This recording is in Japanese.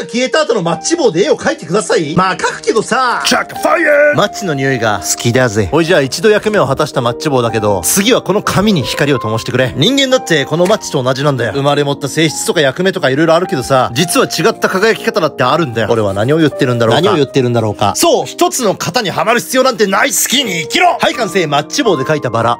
が消えた後のマッチ棒で絵を描いてくださいまあ描くけどさ。チャックファイヤーマッチの匂いが好きだぜ。おいじゃあ一度役目を果たしたマッチ棒だけど、次はこの紙に光を灯してくれ。人間だってこのマッチと同じなんだよ。生まれ持った性質とか役目とか色々あるけどさ、実は違った輝き方だってあるんだよ。俺は何を言ってるんだろうか。何を言ってるんだろうか。そう一つの型にはまる必要なんてない好きに生きろはい完成マッチ棒で描いたバラ。